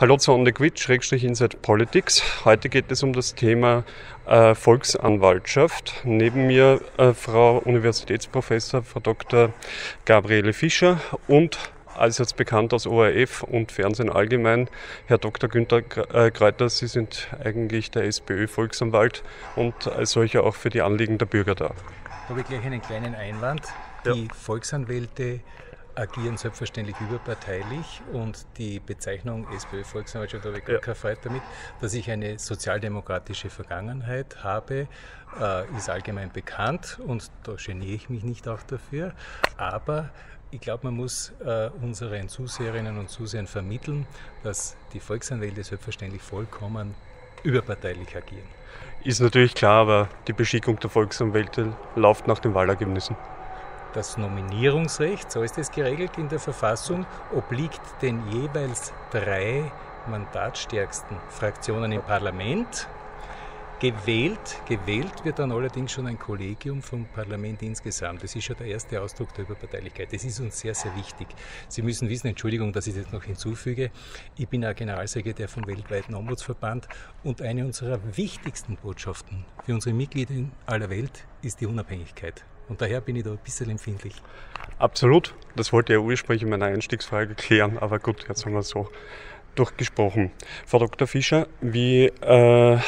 Hallo zu On the Quid, Schrägstrich Inside Politics. Heute geht es um das Thema äh, Volksanwaltschaft. Neben mir äh, Frau Universitätsprofessor, Frau Dr. Gabriele Fischer und als jetzt bekannt aus ORF und Fernsehen allgemein, Herr Dr. Günther äh, Kräuter, Sie sind eigentlich der SPÖ-Volksanwalt und als solcher auch für die Anliegen der Bürger da. Da habe ich gleich einen kleinen Einwand. Die ja. Volksanwälte agieren selbstverständlich überparteilich und die Bezeichnung SPÖ-Volksanwaltschaft habe ich gar ja. keine Freude damit. Dass ich eine sozialdemokratische Vergangenheit habe, äh, ist allgemein bekannt und da geniere ich mich nicht auch dafür. Aber ich glaube, man muss äh, unseren Zuseherinnen und Zusehern vermitteln, dass die Volksanwälte selbstverständlich vollkommen überparteilich agieren. Ist natürlich klar, aber die Beschickung der Volksanwälte läuft nach den Wahlergebnissen. Das Nominierungsrecht, so ist es geregelt in der Verfassung, obliegt den jeweils drei mandatstärksten Fraktionen im Parlament. Gewählt, gewählt wird dann allerdings schon ein Kollegium vom Parlament insgesamt. Das ist schon der erste Ausdruck der Überparteilichkeit. Das ist uns sehr, sehr wichtig. Sie müssen wissen, Entschuldigung, dass ich das noch hinzufüge, ich bin auch Generalsekretär vom weltweiten Ombudsverband und eine unserer wichtigsten Botschaften für unsere Mitglieder in aller Welt ist die Unabhängigkeit. Und daher bin ich da ein bisschen empfindlich. Absolut. Das wollte ich ja ursprünglich in meiner Einstiegsfrage klären, aber gut, jetzt haben wir es so durchgesprochen. Frau Dr. Fischer, wie, äh,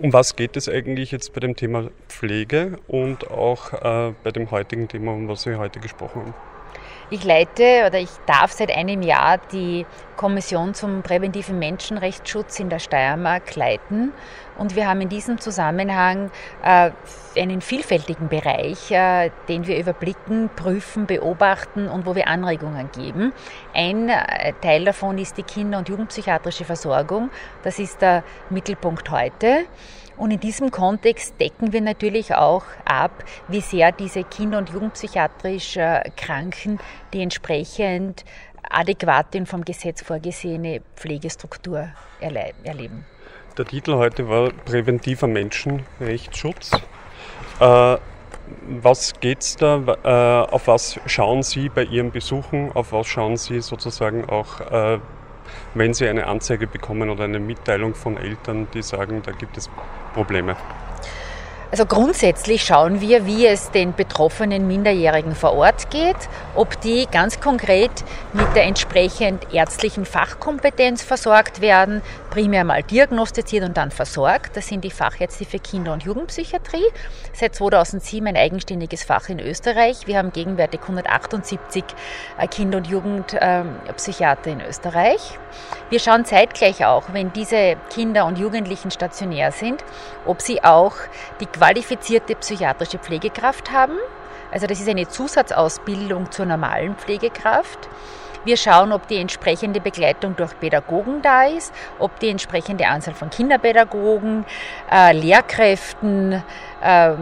um was geht es eigentlich jetzt bei dem Thema Pflege und auch äh, bei dem heutigen Thema, um was wir heute gesprochen haben? Ich leite oder ich darf seit einem Jahr die Kommission zum präventiven Menschenrechtsschutz in der Steiermark leiten. Und wir haben in diesem Zusammenhang äh, einen vielfältigen Bereich, äh, den wir überblicken, prüfen, beobachten und wo wir Anregungen geben. Ein äh, Teil davon ist die Kinder- und Jugendpsychiatrische Versorgung. Das ist der Mittelpunkt heute. Und in diesem Kontext decken wir natürlich auch ab, wie sehr diese Kinder- und Jugendpsychiatrisch äh, Kranken die entsprechend adäquate und vom Gesetz vorgesehene Pflegestruktur erleben. Der Titel heute war Präventiver Menschenrechtsschutz. Äh, was geht's da? Äh, auf was schauen Sie bei Ihren Besuchen? Auf was schauen Sie sozusagen auch äh, wenn Sie eine Anzeige bekommen oder eine Mitteilung von Eltern, die sagen, da gibt es Probleme? Also grundsätzlich schauen wir, wie es den betroffenen Minderjährigen vor Ort geht, ob die ganz konkret mit der entsprechend ärztlichen Fachkompetenz versorgt werden, primär mal diagnostiziert und dann versorgt. Das sind die Fachärzte für Kinder- und Jugendpsychiatrie. Seit 2007 ein eigenständiges Fach in Österreich. Wir haben gegenwärtig 178 äh, Kinder- und Jugendpsychiater in Österreich. Wir schauen zeitgleich auch, wenn diese Kinder und Jugendlichen stationär sind, ob sie auch die qualifizierte psychiatrische Pflegekraft haben. Also das ist eine Zusatzausbildung zur normalen Pflegekraft. Wir schauen, ob die entsprechende Begleitung durch Pädagogen da ist, ob die entsprechende Anzahl von Kinderpädagogen, äh, Lehrkräften, äh,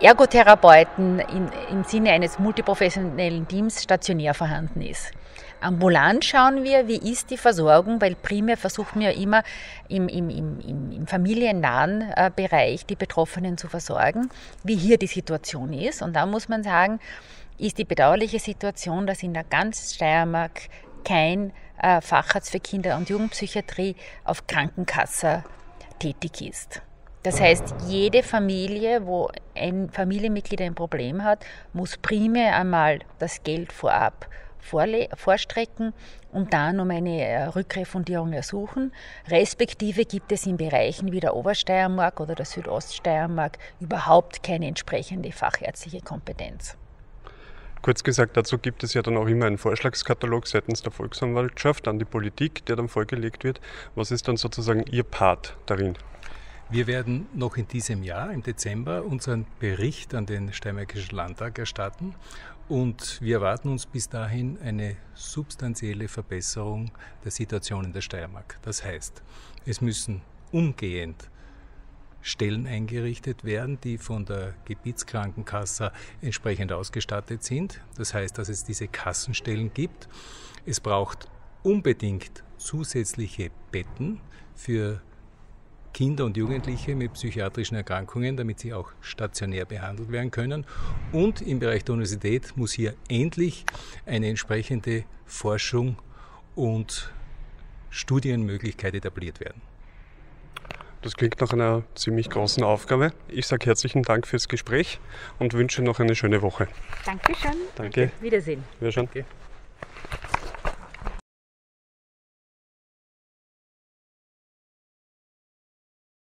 Ergotherapeuten in, im Sinne eines multiprofessionellen Teams stationär vorhanden ist. Ambulant schauen wir, wie ist die Versorgung, weil primär versuchen wir immer im, im, im, im familiennahen äh, Bereich die Betroffenen zu versorgen, wie hier die Situation ist. Und da muss man sagen, ist die bedauerliche Situation, dass in der ganzen Steiermark kein äh, Facharzt für Kinder- und Jugendpsychiatrie auf Krankenkasse tätig ist. Das heißt, jede Familie, wo ein Familienmitglied ein Problem hat, muss primär einmal das Geld vorab vorstrecken und dann um eine äh, Rückrefundierung ersuchen. Respektive gibt es in Bereichen wie der Obersteiermark oder der Südoststeiermark überhaupt keine entsprechende fachärztliche Kompetenz. Kurz gesagt, dazu gibt es ja dann auch immer einen Vorschlagskatalog seitens der Volksanwaltschaft an die Politik, der dann vorgelegt wird. Was ist dann sozusagen Ihr Part darin? Wir werden noch in diesem Jahr, im Dezember, unseren Bericht an den Steiermarkischen Landtag erstatten und wir erwarten uns bis dahin eine substanzielle Verbesserung der Situation in der Steiermark. Das heißt, es müssen umgehend Stellen eingerichtet werden, die von der Gebietskrankenkasse entsprechend ausgestattet sind. Das heißt, dass es diese Kassenstellen gibt. Es braucht unbedingt zusätzliche Betten für Kinder und Jugendliche mit psychiatrischen Erkrankungen, damit sie auch stationär behandelt werden können. Und im Bereich der Universität muss hier endlich eine entsprechende Forschung und Studienmöglichkeit etabliert werden. Das klingt nach einer ziemlich großen Aufgabe. Ich sage herzlichen Dank fürs Gespräch und wünsche noch eine schöne Woche. Dankeschön. Danke. Wiedersehen. Wiedersehen. Danke.